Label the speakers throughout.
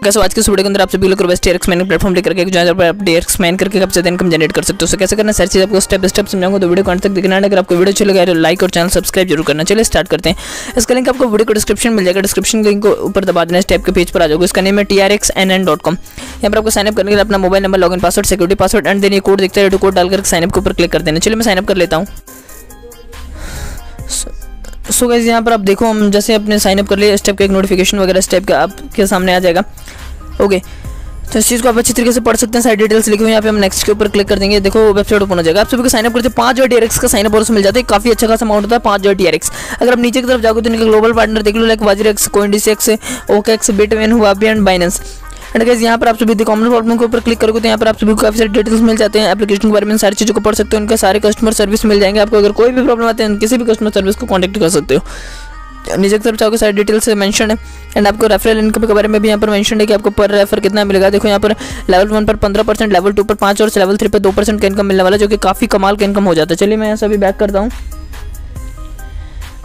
Speaker 1: कैसे आज के वीडियो के अंदर आप सभी लोग रिक्वेस्ट डेयरेक्स मैन प्लेटफॉर्म लेकर के जहाँ पर आप डेयरेक्स मैन करके कब से इनकम जनरेट कर सकते हो। सो कैसे करना सर चीज़ आपको स्टेप बाय स्टेप समझाऊँगा। तो वीडियो को अंत तक देखना अगर आपको वीडियो चले लगा तो लाइक और चैनल सब्सक्राइब ज़रूर करना। चलिए स्टार्ट करते हैं। इसका लिंक आपको वीडियो को डिस्क्रिप्शन मिल जाएगा। डिस्क्रिप्शन लिंक को ऊपर दबा देना। स्टेप के पेज पर आ जाओगे। इसका नेम है T R X N N dot com यहाँ पर आपको साइनअप करने के लिए अपना mobile number login password security password and then code दिखता है कोड डालकर साइनअप के ऊपर क्लिक कर देना। चलिए मैं साइनअप कर लेता हूँ। सो गैस यहाँ पर आप देखो, हम जैसे अपने साइनअप कर लिए स्टेप का एक नोटिफिकेशन वगैरह स्टेप का आपके सामने आ जाएगा। ओके तो इस चीज़ को आप अच्छी तरीके से पढ़ सकते हैं साइड डिटेल्स लिखे हुए यहाँ पे हम नेक्स्ट के ऊपर क्लिक कर देंगे। देखो वेबसाइट ओपन हो जाएगा। आप सभी को साइनअप करते हैं पाँच जो टीआरएक्स का साइनअप बोनस मिल जाता है। काफ़ी अच्छा खासा अमाउंट होता है, पाँच जो टीआरएक्स अगर आप नीचे की तरफ़ जाओगे तो इनका ग्लोबल पार्टनर देख लो like WazirX CoinDCX OKX between Huobi and Binance and gas यहाँ पर आप सभी कॉमन प्लेटफॉर्म के ऊपर क्लिक करोगे तो यहाँ पर आप सभी को काफ़ी सारी डिटेल्स मिल जाते हैं एप्लीकेशन के बारे में सारी चीज़ों को पढ़ सकते हो, उनका सारे कस्टमर सर्विस मिल जाएँगे। आपको अगर कोई भी प्रॉब्लम आते हैं किसी भी कस्टमर सर्विस को कॉन्टैक्ट कर सकते हो। नीचे की तरफ़ चाहोगे सारी डिटेल्स मेंशन है। एंड आपको रेफरल इनकम के बारे में भी यहाँ पर मेंशन है कि आपको पर रेफर कितना मिलेगा। देखो, यहाँ पर लेवल वन पर पंद्रह परसेंट लेवल टू पर पाँच और लेवल थ्री पर दो परसेंट का इनकम मिलने वाला जो कि काफ़ी कमाल का इनकम हो जाता है। चलिए, मैं यहाँ से बैक करता हूँ।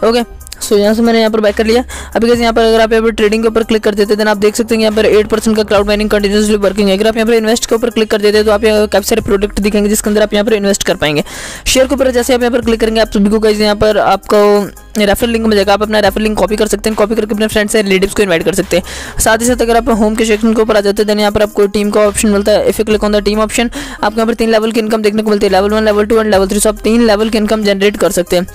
Speaker 1: ओके सो यहाँ से मैंने यहाँ पर बैक कर लिया। अभी कैसे यहाँ पर अगर आप यहाँ पर ट्रेडिंग के ऊपर क्लिक कर देते हैं आप देख सकते हैं यहाँ पर एट परसेंट का क्लाउड माइनिंग कंटिन्यूसली वर्किंग है। अगर आप यहाँ पर इन्वेस्ट के ऊपर क्लिक कर देते हैं तो आप यहाँ काफ़ी सारे प्रोडक्ट दिखेंगे, जिसके अंदर आप यहाँ पर इन्वेस्ट कर पाएँगे। शेयर के ऊपर जैसे आप यहाँ पर क्लिक करेंगे, आप सभी को कैसे यहाँ पर आपको रेफर लिंक मिल जाएगा। आप अपना रेफर लिंक कॉपी कर सकते हैं। कॉपी करके अपने फ्रेंड्स से रिलेटिव्स को इनवाइट कर सकते हैं। साथ ही साथ अगर आप होम के सेक्शन के ऊपर आ जाते हैं देन यहाँ पर आपको टीम का ऑप्शन मिलता है। If click the team option आपको यहाँ पर तीन लेवल की इनकम देखने को मिलती है। Level one level two and level three so आप तीन लेवल की इनकम जनरेट कर सकते हैं।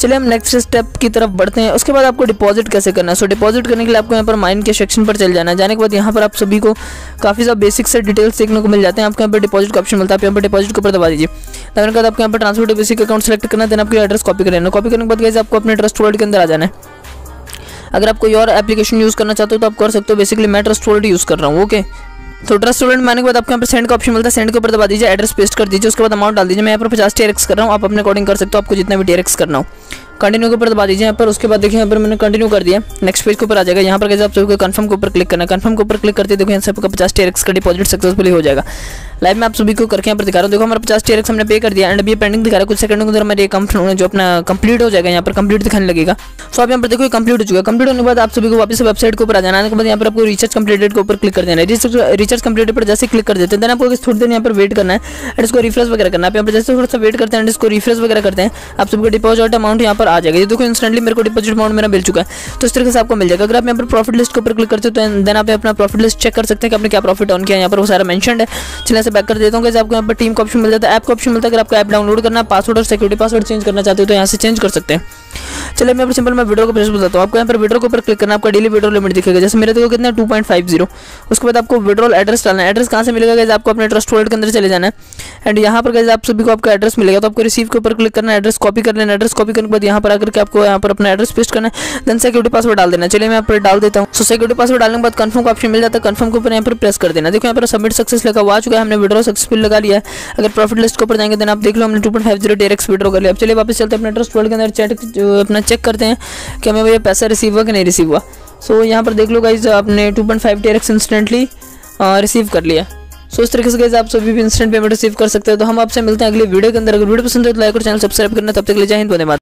Speaker 1: चलिए हम नेक्स्ट स्टेप की तरफ़ बढ़ते हैं। उसके बाद आपको डिपॉजिट कैसे करना है? सो डिपॉजिट करने के लिए आपको यहाँ पर माइंड के सेक्शन पर चल जाना है। जाने के बाद यहाँ पर आप सभी को काफ़ी ज़्यादा बेसिक से डिटेल्स देखने को मिल जाते हैं। आपको यहाँ पर डिपॉजिट का ऑप्शन मिलता है। आप यहाँ पर डिपॉजिट के ऊपर दबा दीजिए। देने के बाद आपको यहाँ पर ट्रांसफ़र बेसिक अकाउंट सेलेक्ट करना है। देन आपको एड्रेस कॉपी कर लेना कॉपी करने के बाद आपको अपने ट्रस्ट वर्ल्ड के अंदर आ जाना है। अगर आप कोई और एप्लीकेशन यूज़ करना चाहते हो तो आप कर सकते हो। बेसिकली मैं ट्रस्ट वर्ल्ड यूज़ कर रहा हूँ ओके तो ट्रस्ट स्टूडेंट माने के बाद आपके यहाँ पर सेंड का ऑप्शन मिलता है। सेंड के ऊपर दबा दीजिए एड्रेस पेस्ट कर दीजिए, उसके बाद अमाउंट डाल दीजिए। मैं यहाँ पर पचास टेरेक्स कर रहा हूँ, आप अपने अकॉर्डिंग कर सकते हो। आपको जितना भी टेरेक्स करना हो। कंटिन्यू के ऊपर दबा दीजिए यहाँ पर, उसके बाद देखिए यहाँ पर मैंने कंटिन्यू कर दिया। नेक्स्ट पेज के ऊपर आ जाएगा। यहाँ पर कैसे आप सबको कंफर्म के ऊपर क्लिक करना कंफर्म के ऊपर क्लिक करते देखो यहाँ से आपका पचास टीआरएक्स का डिपॉजिट सक्सेसफुली हो जाएगा। लाइव में आप सभी को करके यहाँ पर दिखा रहा हूँ। देखो हमारा पचास टीआरएक्स हमने पे कर दिया एंड अभी पेंडिंग दिखा रहा है। कुछ सेकंड के अंदर हमारे कंफर्म जो अपना कंप्लीट हो जाएगा यहाँ पर कंप्लीट दिखाने लगेगा। सो आप यहाँ पर देखो कंप्लीट हो चुका है। कंप्लीट होने के बाद आप सभी को वापस वेबसाइट के ऊपर आ जाना के बाद यहाँ पर आपको रिचार्ज कंप्लीटेड के ऊपर क्लिक कर देना है। रिचार्ज कंप्लीटेड पर जैसे क्लिक कर देते हैं देन आपको थोड़ी देर यहाँ पर वेट करना है एंड इसको रिफ्रेश वगैरह करना है। आप यहाँ पर जैसे थोड़ा सा वेट करते हैं एंड इसको रिफ्रेश वगैरह करते हैं। आप सबको डिपॉजिट अमाउंट यहाँ पर आ जाएगा। ये देखो इंस्टेंटली मेरे को डिपोजिट अमाउंट मेरा मिल चुका है। तो इस तरीके से आपको मिल जाएगा। अगर आप यहाँ पर प्रॉफिट लिस्ट के ऊपर क्लिक करते हो तो देन आप अपना प्रॉफिट लिस्ट चेक कर सकते हैं कि आपने क्या प्रॉफिट ऑन किया यहाँ पर वो सारा मैंशन है। चलिए से बैक कर देता हूँ आपको यहाँ पर टीम का ऑप्शन मिल जाता है। ऐप का ऑप्शन मिलता है। अगर आपको ऐप डाउनलोड करना पासवर्ड और सिक्योरिटी पासवर्ड चेंज करना चाहते हो तो यहाँ से चेंज कर सकते हैं। चलिए मैं सिंपल मैं वीडियो को प्रेस बताता हूँ। आपको यहाँ पर वीडियो के ऊपर क्लिक करना आपका डेली वीडियो लिमिट दिखेगा। जैसे मेरे देखो कितना टू पॉइंट फाइव ज़ीरो उसके बाद आपको विड्रॉल एड्रेस डालना है। एड्रेस कहाँ से मिलेगा गैस आपको अपने ट्रस्ट वॉलेट के अंदर चले जाना है। एंड यहाँ पर गैस आप सभी को आपका एड्रेस मिलेगा। तो आपको रिसीव के ऊपर क्लिक करना है एड्रेस कॉपी कर लेना एड्रेस कॉपी करने के बाद यहाँ पर आकर के आपको यहाँ पर अपना एड्रेस पेस्ट करना है। देन सिक्योरिटी पासवर्ड डाल देना चलिए मैं पर डाल देता हूँ। सो सिक्योरिटी पासवर्ड डालने के बाद कन्फर्म का ऑप्शन मिल जाता है। कन्फर्म के ऊपर यहाँ पर प्रेस कर देना। देखो यहाँ पर सबमिट सक्सेस लगा हुआ चुका है। हमने विड्रॉ सक्सेसफुल लगा लिया है। अगर प्रॉफिट लिस्ट के ऊपर जाएँगे देन आप देख लो हमने two point five zero direct withdraw कर लिया। अब चलिए वापस चलते हैं अपने ट्रस्ट वर्ल्ड के अंदर। चैट अपना चेक करते हैं कि हमें भैया पैसा रिसीव हुआ कि नहीं रिसीव हुआ। सो so, यहाँ पर देख लो गाइज़ आपने two point five T X instantly receive कर लिया। सो so, इस तरीके से गाइज़ आप सभी भी इंस्टेंट पेमेंट रिसीव कर सकते हैं। तो हम आपसे मिलते हैं अगले वीडियो के अंदर। अगर वीडियो पसंद है तो लाइक और चैनल सब्सक्राइब करना। तब तक ले जाए धन्यवाद